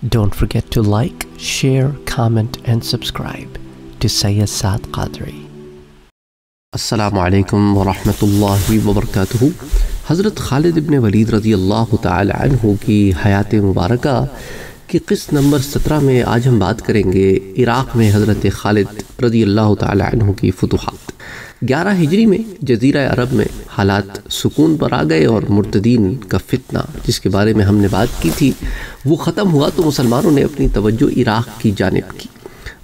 Don't forget to like, share, comment, and subscribe to Sayyid Saad Qadri. अस्सलाम वरहमतुल्लाहि वबरकातुहू हज़रत खालिद इब्न वलीद रज़ी अल्लाह तु की हयात मुबारक की किस्त नंबर सत्रह में आज हम बात करेंगे इराक़ में हज़रत खालिद रज़ी अल्लाह तु की फतूहत ग्यारह हिजरी में जजीरा अरब में हालात सुकून पर आ गए और मुर्तदीन का फितना, जिसके बारे में हमने बात की थी, वो ख़त्म हुआ तो मुसलमानों ने अपनी तवज्जो इराक़ की जानब की।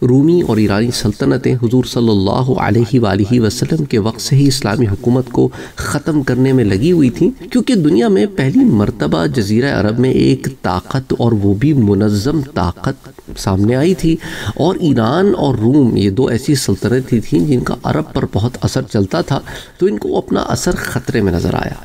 रूमी और ईरानी सल्तनतें हुजूर सल्लल्लाहु अलैहि वसल्लम के वक्त से ही इस्लामी हुकूमत को ख़त्म करने में लगी हुई थी, क्योंकि दुनिया में पहली मरतबा जजीरा अरब में एक ताकत और वो भी मुनज़म ताकत सामने आई थी। और ईरान और रूम ये दो ऐसी सल्तनतें थीं जिनका अरब पर बहुत असर चलता था तो इनको अपना असर ख़तरे में नज़र आया।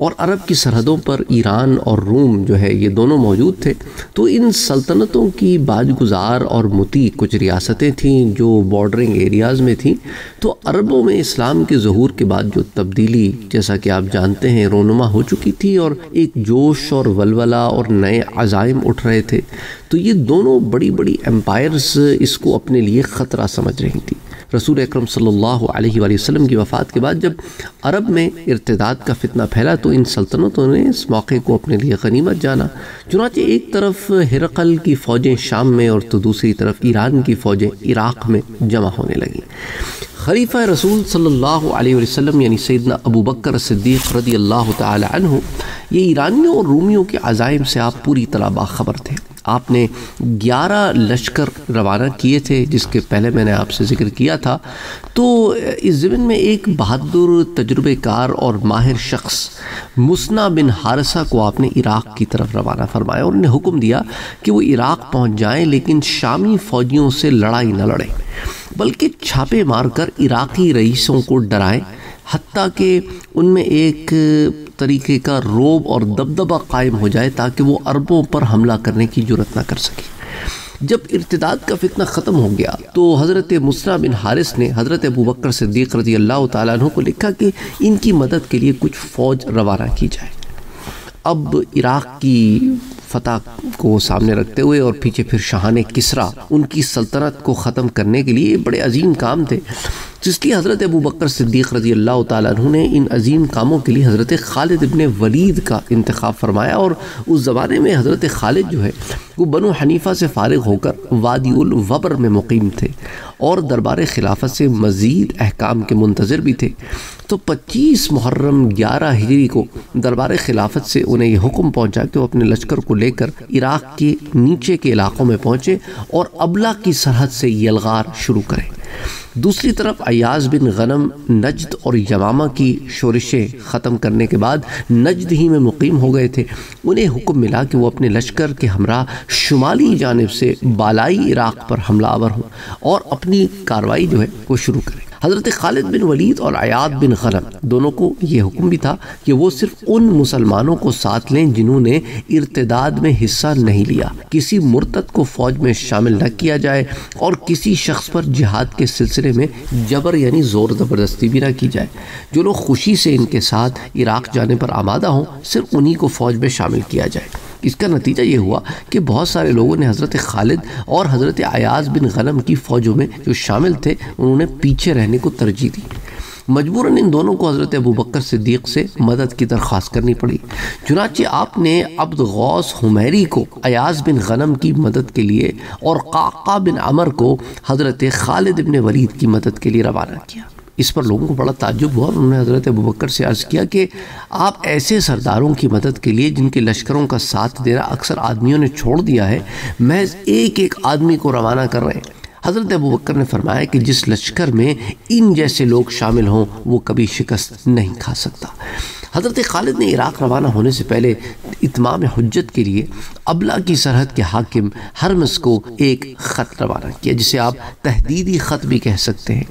और अरब की सरहदों पर ईरान और रूम जो है, ये दोनों मौजूद थे। तो इन सल्तनतों की बाजगुजार और मुती कुछ रियासतें थीं जो बॉर्डरिंग एरियाज़ में थीं। तो अरबों में इस्लाम के जहूर के बाद जो तब्दीली, जैसा कि आप जानते हैं, रोनुमा हो चुकी थी और एक जोश और वलवला और नए अजाइम उठ रहे थे। तो ये दोनों बड़ी बड़ी एम्पायर्स इसको अपने लिए ख़तरा समझ रही थी। रसूल अक्रम वसल्लम की वफ़ात के बाद जब अरब में इरतदाद का फितना फैला तो इन सल्तनतों ने इस मौके को अपने लिए गनीमत जाना। चुनाचे एक तरफ़ हिरकल की फ़ौजें शाम में और तो दूसरी तरफ़ ईरान की फ़ौजें इराक़ में जमा होने लगीं। खलीफा रसूल सल्लल्लाहु अलैहि वसल्लम, यानी सैदना अबू बकर सिद्दीक़ रदी अल्लाह तु ये ईरानियों और रूमियों के अजाइम से आप पूरी तरह बाखबर थे। आपने 11 लश्कर रवाना किए थे, जिसके पहले मैंने आपसे ज़िक्र किया था। तो इस ज़मीन में एक बहादुर तजुर्बेकार और माहिर शख्स, मुसना बिन हारसा को आपने इराक़ की तरफ़ रवाना फरमाया। और उन्हें हुक्म दिया कि वो इराक़ पहुँच जाएँ, लेकिन शामी फ़ौजियों से लड़ाई न लड़ें, बल्कि छापे मारकर इराक़ी रईसों को डराएँ हती कि उनमें एक तरीके का रोब और दबदबा कायम हो जाए ताकि वो अरबों पर हमला करने की ज़रूरत ना कर सके। जब इर्तदाद का फितना ख़त्म हो गया तो हज़रत मुसरा बिन हारिस ने हज़रत अबू बकर सिद्दीक रज़ी अल्लाह तु को लिखा कि इनकी मदद के लिए कुछ फ़ौज रवाना की जाए। अब इराक़ की फतह को सामने रखते हुए और पीछे फिर शाहान किसरा, उनकी सल्तनत को ख़त्म करने के लिए बड़े अजीम काम थे। जिसकी हज़रत अबू बकर सिद्दीक़ रज़ी अल्लाह तु ने इन अजीम कामों के लिए हज़रत खालिद इबन वलीद का इंतखब फरमाया और उस ज़माने में हज़रत खालिद जो है, वो बनो हनीफ़ा से फारग होकर वादी उल वबर में मुकीम थे और दरबार खिलाफत से मज़ीद अहकाम के मुंतज़र भी थे। तो 25 मुहर्रम 11 हिजरी को दरबार खिलाफत से उन्हें यह हुक्म पहुँचा कि वो अपने लश्कर को लेकर इराक़ के नीचे के इलाक़ों में पहुँचे और अबला की सरहद से यलगार शुरू करें। दूसरी तरफ़ अयाज बिन गनम, नजद और यमामा की शोरिशें ख़त्म करने के बाद नजद ही में मुकीम हो गए थे। उन्हें हुक्म मिला कि वो अपने लश्कर के हमरा शुमाली जानब से बालाई इराक़ पर हमलावर हों और अपनी कार्रवाई जो है वो शुरू करें। हज़रत खालिद बिन वलीद और आयात बिन गनम दोनों को ये हुक्म भी था कि वो सिर्फ़ उन मुसलमानों को साथ लें जिन्होंने इर्तदाद में हिस्सा नहीं लिया। किसी मुर्तद को फ़ौज में शामिल न किया जाए और किसी शख्स पर जिहाद के सिलसिले में जबर यानी ज़ोर ज़बरदस्ती भी ना की जाए। जो लोग खुशी से इनके साथ इराक़ जाने पर आमादा हों, सिर्फ़ उन्हीं को फ़ौज में शामिल किया जाए। इसका नतीजा ये हुआ कि बहुत सारे लोगों ने हज़रत खालिद और हज़रत अयाज बिन गनम की फ़ौजों में जो शामिल थे, उन्होंने पीछे रहने को तरजीह दी। मजबूरन इन दोनों को हज़रत अबू बकर सिद्दीक से मदद की दरख्वास्त करनी पड़ी। चुनाचे आपने अब्द गौस हुमैरी को, अयाज बिन गनम की मदद के लिए और काका बिन अमर को हज़रत खालिद बिन वलीद की मदद के लिए रवाना किया। इस पर लोगों को बड़ा ताजुब हुआ। और उन्होंने हज़रत अबू बकर से अर्ज़ किया कि आप ऐसे सरदारों की मदद के लिए जिनके लश्करों का साथ देना अक्सर आदमियों ने छोड़ दिया है महज एक एक आदमी को रवाना कर रहे हैं। हज़रत अबू बकर ने फरमाया कि जिस लश्कर में इन जैसे लोग शामिल हों, वो कभी शिकस्त नहीं खा सकता। हज़रत खालिद ने इराक़ रवाना होने से पहले इतमाम हजत के लिए अबला की सरहद के हाकिम हरमस को एक ख़त रवाना किया, जिसे आप तहदीदी ख़त भी कह सकते हैं,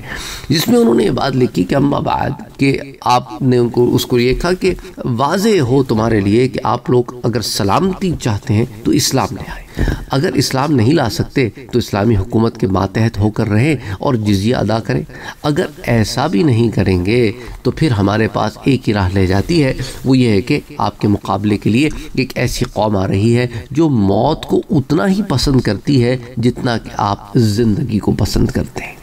जिसमें उन्होंने ये बात लिखी कि अम्मा बाद कि आपने उनको, उसको ये कहा कि वाज हो तुम्हारे लिए कि आप लोग अगर सलामती चाहते हैं तो इस्लाम ले आए। अगर इस्लाम नहीं ला सकते तो इस्लामी हुकूमत के मातहत होकर रहें और जजिया अदा करें। अगर ऐसा भी नहीं करेंगे तो फिर हमारे पास एक ही राह ले जाती है। वो ये है कि आपके मुकाबले के लिए एक ऐसी कौम आ रही है जो मौत को उतना ही पसंद करती है जितना कि आप ज़िंदगी को पसंद करते हैं।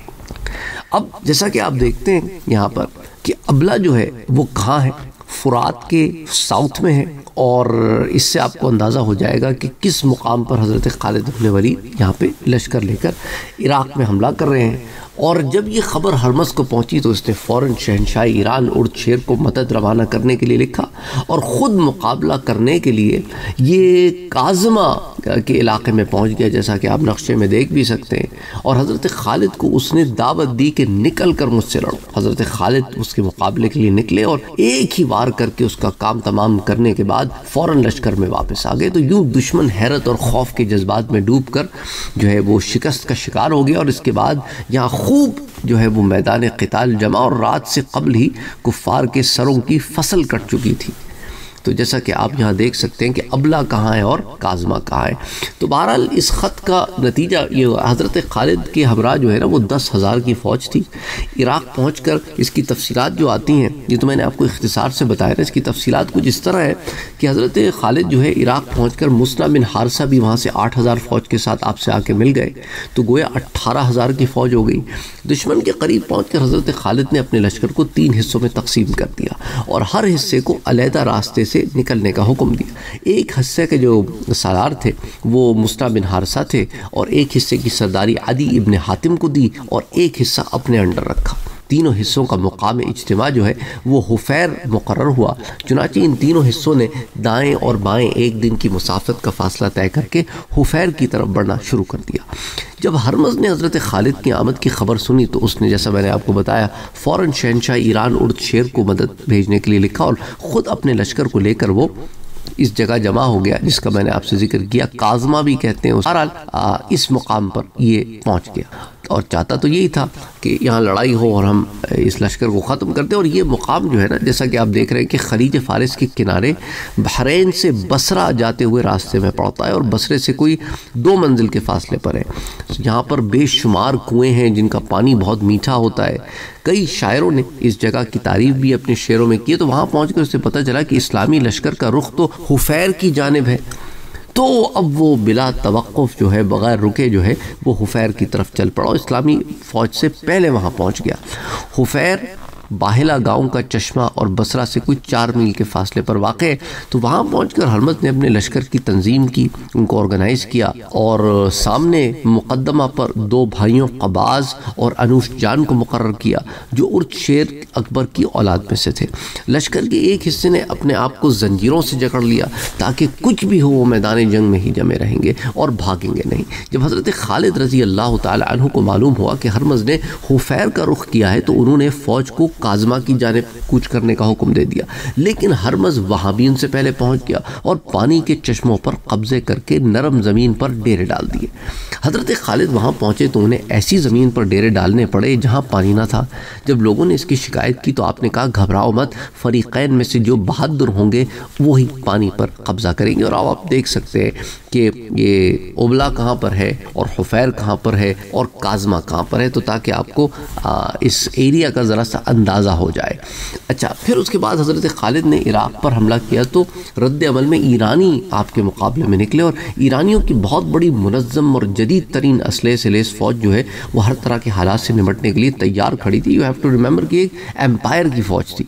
अब जैसा कि आप देखते हैं यहाँ पर कि अबला जो है, वो कहाँ है? फुरात के साउथ में है और इससे आपको अंदाज़ा हो जाएगा कि किस मुकाम पर हज़रत खालिद अपने वली यहाँ पे लश्कर लेकर इराक़ में हमला कर रहे हैं। और जब ये खबर हरमस को पहुँची तो उसने फ़ौर शहनशाह ईरान उर्द शेर को मदद रवाना करने के लिए लिखा और ख़ुद मुकाबला करने के लिए ये काजमा के इलाके में पहुँच गया, जैसा कि आप नक्शे में देख भी सकते हैं। और हज़रत खालिद को उसने दावत दी कि निकल कर मुझसे लड़ो। हज़रत खालिद उसके मुकाबले के लिए निकले और एक ही वार करके उसका काम तमाम करने के बाद फ़ौर लश्कर में वापस आ गए। तो यूँ दुश्मन हैरत और खौफ के जज्बात में डूब कर जो है वो शिकस्त का शिकार हो गया और इसके बाद यहाँ खूब जो है वो मैदान कताल जमा और रात से कबल ही कुफ़ार के सरों की फ़सल कट चुकी थी। तो जैसा कि आप यहाँ देख सकते हैं कि अबला कहाँ है और काजमा कहाँ है। तो बहरहाल इस ख़त का नतीजा, ये हज़रत खालिद के हमरा जो है ना, वो दस हज़ार की फ़ौज थी। इराक़ पहुँच कर इसकी तफसीत जो आती हैं, ये तो मैंने आपको इख्तसार से बताया ना, इसकी तफसीत कुछ इस तरह है कि हज़रत खालिद जो है इराक़ पहुँच कर मुसना बिन हारसा भी वहाँ से आठ हज़ार फ़ौज के साथ आपसे आके मिल गए। तो गोया अट्ठारह हज़ार की फ़ौज हो गई। दुश्मन के करीब पहुँच कर हज़रत खालिद ने अपने लश्कर को तीन हिस्सों में तकसीम कर दिया और हर हिस्से को अलहदा रास्ते से निकलने का हुक्म दिया। एक हिस्से के जो सालार थे, वो मुस्ता बिन हारसा थे और एक हिस्से की सरदारी आदि इबन हातिम को दी और एक हिस्सा अपने अंडर रखा। तीनों हिस्सों का मुकाम इज्तम जो है, वो हुफैर मुकर हुआ। चुनाची इन तीनों हिस्सों ने दाएँ और बाएँ एक दिन की मुसाफत का फासला तय करके हुफैर की तरफ़ बढ़ना शुरू कर दिया। जब हरमज़ ने हज़रत खालिद की आमद की खबर सुनी तो उसने, जैसा मैंने आपको बताया फ़ौर शहनशाह ईरान उर्द शेर को मदद भेजने के लिए लिखा और ख़ुद अपने लश्कर को लेकर वो इस जगह जमा हो गया, जिसका मैंने आपसे ज़िक्र किया। काजमा भी कहते हैं बहरहाल इस मुकाम पर ये पहुँच गया। और चाहता तो यही था कि यहाँ लड़ाई हो और हम इस लश्कर को ख़त्म कर दें। और ये मुकाम जो है ना, जैसा कि आप देख रहे हैं कि खलीज फ़ारिस के किनारे बहरीन से बसरा जाते हुए रास्ते में पड़ता है और बसरे से कोई दो मंजिल के फासले पर है। यहाँ पर बेशुमार कुएँ हैं जिनका पानी बहुत मीठा होता है। कई शायरों ने इस जगह की तारीफ़ भी अपने शेरों में की तो वहाँ पहुँच उससे पता चला कि इस्लामी लश्कर का रुख तो हुफैर की जानब है। तो अब वो बिला तवक़ जो है, बग़ैर रुके जो है, वो हुफैर की तरफ़ चल पड़ा इस्लामी फ़ौज से पहले वहाँ पहुँच गया। हुफैर बाहिला गाँव का चश्मा और बसरा से कुछ चार मील के फासले पर वाक़ तो वहाँ पहुँच कर हरमत ने अपने लश्कर की तंजीम की, उनको ऑर्गेनाइज़ किया और सामने मुकदमा पर दो भाइयों कबाज और अनूश जान को मुकर किया, जो उर्द शेर अकबर की औलाद में से थे। लश्कर के एक हिस्से ने अपने आप को जंजीरों से जकड़ लिया ताकि कुछ भी हो वो मैदान जंग में ही जमे रहेंगे और भागेंगे नहीं। जब हज़रत खालिद रज़ी अल्लाह तु को मालूम हुआ कि हरमज़ ने हुफैर का रुख किया है तो उन्होंने फ़ौज को काजमा की जानब कूच करने का हुक्म दे दिया। लेकिन हरमज़ वहाँ भी उनसे पहले पहुँच गया और पानी के चश्मों पर कब्ज़े करके नरम ज़मीन पर डेरे डाल दिए। हज़रत खालिद वहाँ पहुँचे तो उन्हें ऐसी ज़मीन पर डेरे डालने पड़े जहाँ पानी ना था। जब लोगों ने इसकी शिकायत की तो आपने कहा, घबराओ मत, फ़रीक़ैन में से जो बहादुर होंगे, वही पानी पर कब्ज़ा करेंगे। और अब आप देख सकते हैं कि ये उबला कहाँ पर है और हुफैर कहाँ पर है और काजमा कहाँ पर है। तो ताकि आपको इस एरिया का ज़रा सा अंदाज़ा हो जाए अच्छा फिर उसके बाद हज़रत खालिद ने इराक़ पर हमला किया तो रद्द अमल में ईरानी आपके मुकाबले में निकले और ईरानियों की बहुत बड़ी मुनज़म और जदीद तरीन असले से लेस फ़ौज जो है, वो हर तरह के हालात से निपटने के लिए तैयार खड़ी थी। यू हैव टू रिमेंबर कि एक एम्पायर की फ़ौज थी।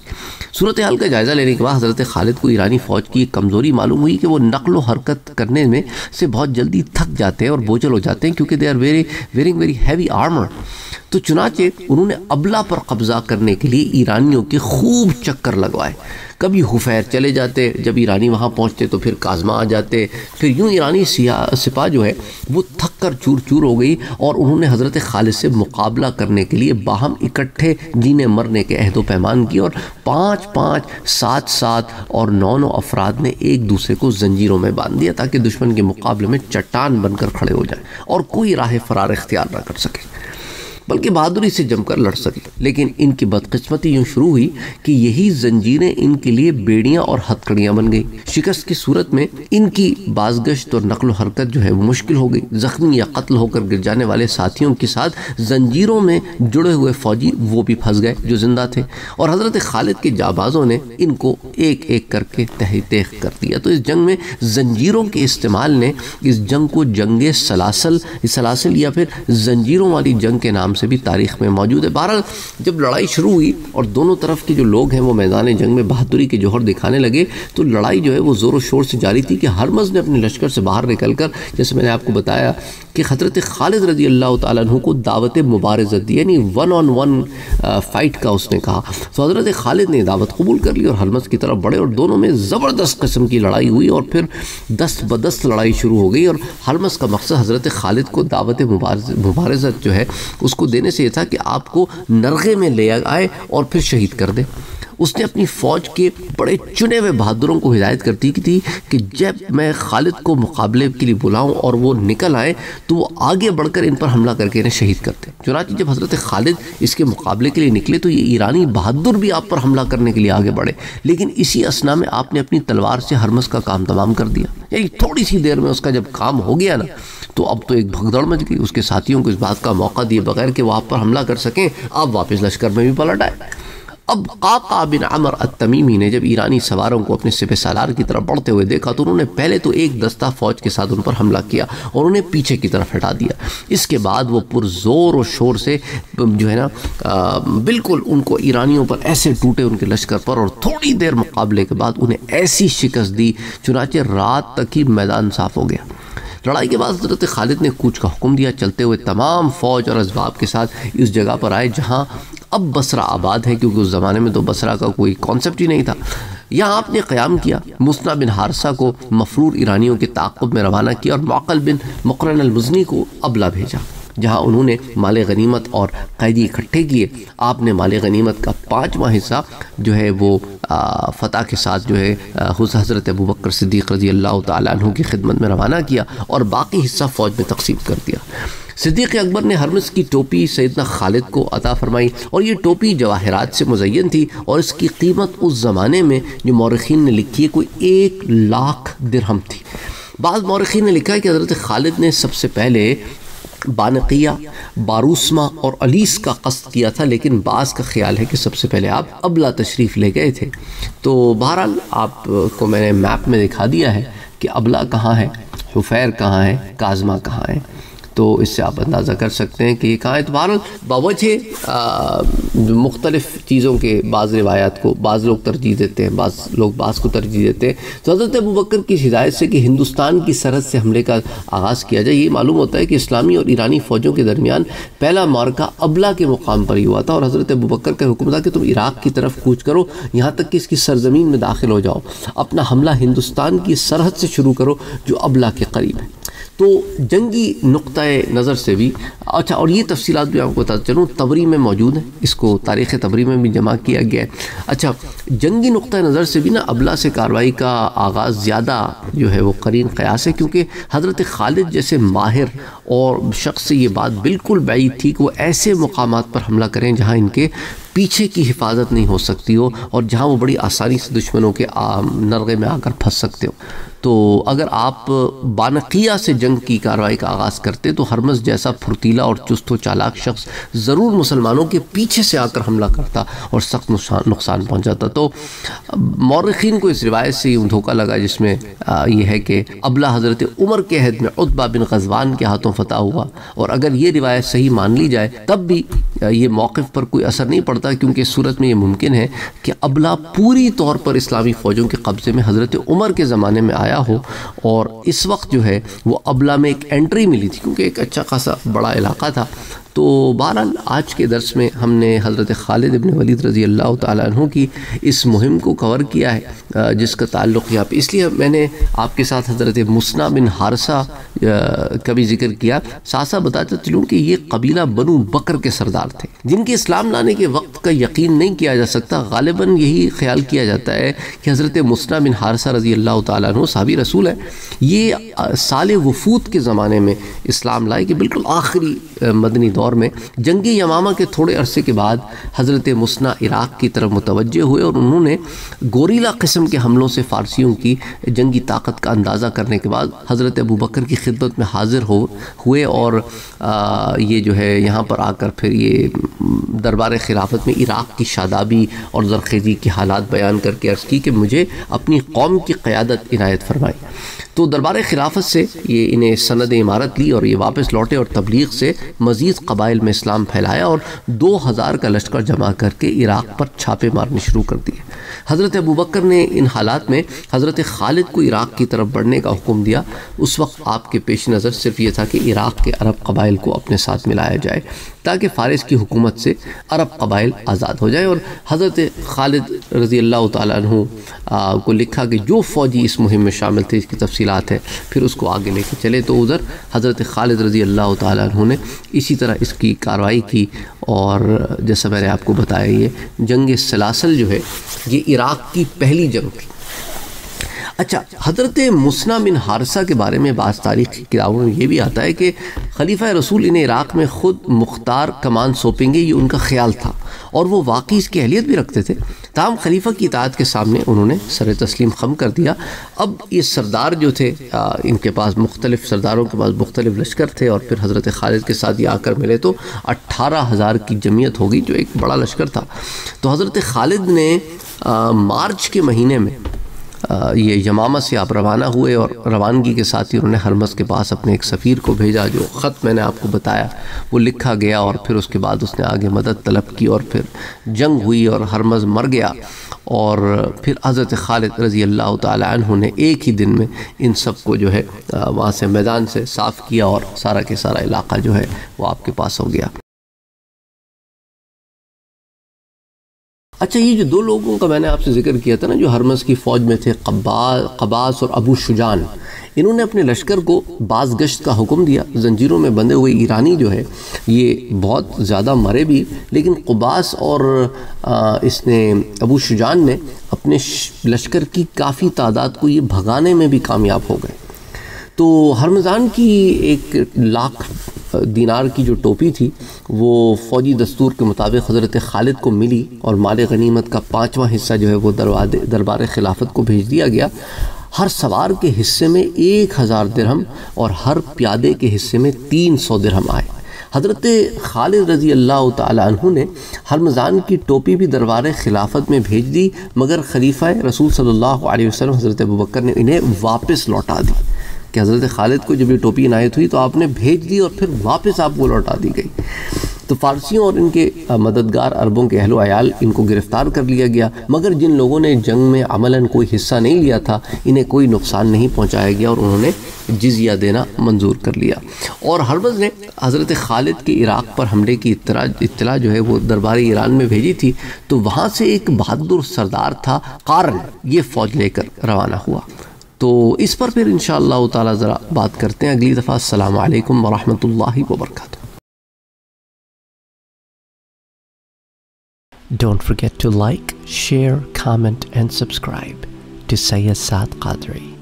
सूरत हाल का जायज़ा लेने के बाद हज़रत खालिद को ईरानी फ़ौज की एक कमज़ोरी मालूम हुई कि वो नकलो हरकत करने में से बहुत जल्दी थक जाते हैं और बोझल हो जाते हैं क्योंकि they are very wearing very heavy armour तो चुनाचे उन्होंने अबला पर कब्ज़ा करने के लिए ईरानियों के खूब चक्कर लगवाए। कभी हुफैर चले जाते, जब ईरानी वहाँ पहुँचते तो फिर काजमा आ जाते। फिर यूँ ईरानी सिपा जो है, वो थक कर चूर चूर हो गई और उन्होंने हज़रत खालिद से मुकाबला करने के लिए बाहम इकट्ठे जीने मरने के अहदो पैमान किए और पाँच पाँच सात सात और नौ नौ अफराद ने एक दूसरे को जंजीरों में बाँध दिया ताकि दुश्मन के मुकाबले में चट्टान बनकर खड़े हो जाए और कोई राह फरार इख्तियार ना कर सके। बल्कि बहादुरी से जमकर लड़ सके। लेकिन इनकी बदकिस्मती यूँ शुरू हुई कि यही जंजीरें इनके लिए बेड़ियाँ और हथकड़ियाँ बन गई। शिकस्त की सूरत में इनकी बाजगश्त और नकल हरकत जो है वो मुश्किल हो गई। जख्मी या कत्ल होकर गिर जाने वाले साथियों के साथ जंजीरों में जुड़े हुए फौजी वो भी फंस गए जो ज़िंदा थे। और हज़रत खालिद के जाबाजों ने इनको एक एक करके तह तेख कर दिया। तो इस जंग में जंजीरों के इस्तेमाल ने इस जंग को जंग सलासल सलासल या फिर जंजीरों वाली जंग के नाम से भी तारीख में मौजूद है। बहरहाल, जब लड़ाई शुरू हुई और दोनों तरफ़ के जो लोग हैं, वो मैदान जंग में बहादुरी के जौहर दिखाने लगे तो लड़ाई जो है वो ज़ोरों शोर से जारी थी कि हरमज़ ने अपने लश्कर से बाहर निकल कर जैसे मैंने आपको बताया कि हज़रत खालिद रज़ी अल्लाह तु को दावत मुबारजत दी, यानी वन ऑन वन फ़ाइट का उसने कहा। तो हज़रत खालिद ने दावत कबूल कर ली और हरमज़ की तरफ़ बढ़े और दोनों में ज़बरदस्त कस्म की लड़ाई हुई और फिर दस्त बदस्त लड़ाई शुरू हो गई और हरमज़ का मकसद हज़रत खालिद को दावत मुबारजत जो है, उसको देने से ये था कि आपको नरगे में ले आए और फिर शहीद कर दे। उसने अपनी फ़ौज के बड़े चुने हुए बहादुरों को हिदायत करती थी कि जब मैं खालिद को मुकाबले के लिए बुलाऊं और वो निकल आए तो वो आगे बढ़कर इन पर हमला करके इन्हें शहीद करते। चुनाच जब हज़रत खालिद इसके मुकाबले के लिए निकले तो ये ईरानी बहादुर भी आप पर हमला करने के लिए आगे बढ़े। लेकिन इसी असना में आपने अपनी तलवार से हरमस का काम तमाम कर दिया। यानी थोड़ी सी देर में उसका जब काम हो गया ना तो अब तो एक भगदड़ मच गई। उसके साथियों को इस बात का मौका दिए बगैर कि वो आप पर हमला कर सकें, आप वापस लश्कर में भी पलट आए। अब काका बिन अमर अतमीमी ने जब ईरानी सवारों को अपने सिपह सालार की तरफ़ बढ़ते हुए देखा तो उन्होंने पहले तो एक दस्ता फौज के साथ उन पर हमला किया और उन्हें पीछे की तरफ़ हटा दिया। इसके बाद वो पुरजोर और शोर से, जो है ना बिल्कुल उनको ईरानियों पर ऐसे टूटे उनके लश्कर पर और थोड़ी देर मुकाबले के बाद उन्हें ऐसी शिकस्त दी, चुनाचे रात तक ही मैदान साफ़ हो गया। लड़ाई के बाद हज़रत खालिद ने कूच का हुक्म दिया। चलते हुए तमाम फौज और इसबाब के साथ इस जगह पर आए, जहाँ अब बसरा आबाद है, क्योंकि उस ज़माने में तो बसरा का कोई कॉन्सेप्ट ही नहीं था। यहाँ आपने क़्याम किया, मुसना बिन हारसा को मफरूर ईरानियों के ताक़ब में रवाना किया और मौकल बिन मुकरन को अबला भेजा, जहाँ उन्होंने माल गनीमत और कैदी इकट्ठे किए। आपने माल गनीमत का पाँचवा हिस्सा जो है वो फ़तह के साथ जो है हज़रत अबू बकर सिद्दीक़ रज़ी अल्लाह तु की खिदमत में रवाना किया और बाकी हिस्सा फ़ौज में तकसीम कर दिया। सिद्दीक अकबर ने हरमस की टोपी सैदना खालिद को अता फरमाई और ये टोपी जवाहरात से मुजैन थी और इसकी कीमत उस ज़माने में जो मौरखीन ने लिखी है, कोई एक लाख दिरहम थी। बाद मौरखीन ने लिखा है कि हज़रत खालिद ने सबसे पहले बानकिया, बारूसमा और अलीस का कस्त किया था, लेकिन बास का ख्याल है कि सबसे पहले आप अबला तशरीफ़ ले गए थे। तो बहरहाल आपको मैंने मैप में दिखा दिया है कि अबला कहाँ है, हुफैर कहाँ है, काजमा कहाँ है। तो इससे आप अंदाज़ा कर सकते हैं कि कहाँ एतबार बावजह मुख्तलिफ़ चीज़ों के बाज़ रिवायात को, बाज़ लोग तरजीह देते हैं, बाज़ लोग बाज़ को तरजीह देते हैं। तो हज़रत अबू बकर की हिदायत से कि हिंदुस्तान की सरहद से हमले का आगाज़ किया जाए, ये मालूम होता है कि इस्लामी और ईरानी फ़ौजों के दरमियान पहला मार्का अबला के मुकाम पर ही हुआ था और हज़रत अबू बकर का हुक्म था कि तुम इराक़ की तरफ़ कूच करो, यहाँ तक कि इसकी सरजमीन में दाखिल हो जाओ। अपना हमला हिंदुस्तान की सरहद से शुरू करो, जो अबला के करीब है। तो जंगी नुक़ नज़र से भी अच्छा और ये तफसीत भी आपको बता चलूँ, तबरी में मौजूद है, इसको तारीख़ तबरी में भी जमा किया गया है। अच्छा जंगी नुक़ नज़र से भी ना अबला से कार्रवाई का आगाज़ ज़्यादा जो है वो करीन क़यास है, क्योंकि हज़रत खालिद जैसे माहिर और शख्स से ये बात बिल्कुल बैद थी कि वो ऐसे मकाम पर हमला करें जहाँ इनके पीछे की हिफाजत नहीं हो सकती हो और जहाँ वो बड़ी आसानी से दुश्मनों के नरगे में आकर फंस सकते हो। तो अगर आप बानकिया से जंग की कार्रवाई का आगाज़ करते तो हरमस जैसा फुर्तीला और चुस्त व चालाक शख्स ज़रूर मुसलमानों के पीछे से आकर हमला करता और सख्त नुकसान पहुँचाता। तो मौरखीन को इस रिवायत से यूँ धोखा लगा जिसमें ये है कि अबला हज़रत उमर के अहद में उतबा बिन गजवान के हाथों फतह हुआ और अगर ये रिवायत सही मान ली जाए, तब भी ये मौक़ पर कोई असर नहीं पड़ता, क्योंकि सूरत में ये मुमकिन है कि अबला पूरी तौर पर इस्लामी फ़ौजों के कब्ज़े में हज़रत उमर के ज़माने में आया हो। और इस वक्त जो है, वो अबला में एक एंट्री मिली थी, क्योंकि एक अच्छा खासा बड़ा इलाका था। तो बहरहाल, आज के दर्स में हमने हज़रत खालिद इबन वलीद रज़ी अल्लाह तु की इस मुहिम को कवर किया है जिसका ताल्लुक़ यहाँ पे इसलिए मैंने आपके साथ हज़रत मुसना बिन हारसा का भी ज़िक्र किया। सासा बताता चलूँ कि ये कबीला बनु बकर के सरदार थे, जिनके इस्लाम लाने के वक्त का यकीन नहीं किया जा सकता। गालिबा यही ख्याल किया जाता है कि हज़रत मुसना बिन हारसा रज़ी अल्लाह तु साबी रसूल है। ये साल वफूत के ज़माने में इस्लाम लाए कि बिल्कुल आखिरी मदनी दौर में जंगी यमामा के थोड़े अरसे के बाद हज़रत मुसना इराक़ की तरफ़ मुतवजह हुए और उन्होंने गोरीला किस्म के हमलों से फ़ारसियों की जंगी ताकत का अंदाज़ा करने के बाद हज़रत अबू बकर की खिदमत में हाजिर हो हुए और आ, ये जो है यहाँ पर आकर फिर ये दरबार खिलाफत में इराक़ की शादाबी और जरखेज़ी के हालात बयान करके अर्ज़ की कि मुझे अपनी कौम की क़्यादत इनायत फरमाई। तो दरबार खिलाफत से ये इन्हें सनद इमारत ली और ये वापस लौटे और तबलीग से मज़ीद कबाइल में इस्लाम फैलाया और दो हज़ार का लश्कर जमा करके इराक़ पर छापे मारने शुरू कर दिए। हज़रत अबू बकर ने इन हालात में हज़रत खालिद को इराक़ की तरफ़ बढ़ने का हुक्म दिया। उस वक्त आपके पेश नज़र सिर्फ़ ये था कि इराक़ के अरब कबाइल को अपने साथ मिलाया जाए। ताकि फ़ारिस की हुकूमत से अरब कबाइल आज़ाद हो जाए। और हज़रत खालिद रज़ी अल्लाह तु को लिखा कि जो फ़ौजी इस मुहिम में शामिल थे, इसकी तफसीलात है। फिर उसको आगे लेके चले। तो उधर हज़रत खालिद रज़ी अल्लाह तु ने इसी तरह इसकी कार्रवाई की। और जैसा मैंने आपको बताया, ये जंग सलासल जो है, ये इराक़ की पहली जंग थी। अच्छा हज़रत मुसना बिन हारसा के बारे में बास तारीख की किताबों में ये भी आता है कि खलीफा रसूल इन्हें इराक़ में ख़ुद मुख्तार कमान सौंपेंगे ये उनका ख्याल था। और वो वाकई इसकी अहलियत भी रखते थे। ताम खलीफा की इतात के सामने उन्होंने सर तस्लीम खम कर दिया। अब ये सरदार जो थे आ, इनके पास मुख्तलिफ़ सरदारों के पास मुख्तलिफ़ लश्कर थे और फिर हज़रत खालिद के साथ ये आकर मिले तो अट्ठारह हज़ार की जमीयत होगी जो एक बड़ा लश्कर था। तो हज़रत खालिद ने आ, मार्च के महीने में ये यमामा से आप रवाना हुए और रवानगी के साथ ही उन्होंने हरमस के पास अपने एक सफ़ीर को भेजा, जो ख़त मैंने आपको बताया। वो लिखा गया और फिर उसके बाद उसने आगे मदद तलब की और फिर जंग हुई और हरमस मर गया। और फिर हज़रत खालिद रज़ी अल्लाह तु ने एक ही दिन में इन सबको जो है वहाँ से मैदान से साफ़ किया और सारा के सारा इलाका जो है, वो आपके पास हो गया। अच्छा ये जो दो लोगों का मैंने आपसे ज़िक्र किया था ना जो हरमस की फ़ौज में थे कब्बा कबास और अबू शुजान इन्होंने अपने लश्कर को बाज गश्त का हुक्म दिया। जंजीरों में बंधे हुए ईरानी जो है ये बहुत ज़्यादा मरे भी लेकिन कबास और आ, इसने अबू शुजान ने अपने लश्कर की काफ़ी तादाद को ये भगाने में भी कामयाब हो गए। तो हरमज़ान की एक लाख दिनार की जो टोपी थी, वो फ़ौजी दस्तूर के मुताबिक हज़रत खालिद को मिली और माल गनीमत का पाँचवा हिस्सा जो है वो दरवाजे दरबार खिलाफत को भेज दिया गया। हर सवार के हिस्से में एक हज़ार दिरहम और हर प्यादे के हिस्से में तीन सौ दिरहम आए। हज़रत खालिद रज़ी अल्लाह ने हरमज़ान की टोपी भी दरबार खिलाफत में भेज दी, मगर खलीफ़ा रसूल सल्लल्लाहु अलैहि वसल्लम हज़रत अबू बकर ने इन्हें वापस लौटा दी। कि हज़रत खालिद को जब ये टोपी इनायत हुई तो आपने भेज दी और फिर वापस आपको लौटा दी गई। तो फ़ारसियों और इनके मददगार अरबों के अहलो इनको गिरफ़्तार कर लिया गया, मगर जिन लोगों ने जंग में अमला कोई हिस्सा नहीं लिया था, इन्हें कोई नुकसान नहीं पहुँचाया गया और उन्होंने जिजिया देना मंजूर कर लिया। और हरबज ने हज़रत खालिद के इराक़ पर हमले की इतला इतला जो है वो दरबारी ईरान में भेजी थी तो वहाँ से एक बहादुर सरदार था कारण ये फ़ौज लेकर रवाना हुआ। तो इस पर फिर इन ताला ज़रा बात करते हैं अगली दफ़ा अल्लाम वरहमल वर्क Don't forget to like, share, comment, and subscribe to Sayyid Saad Qadri.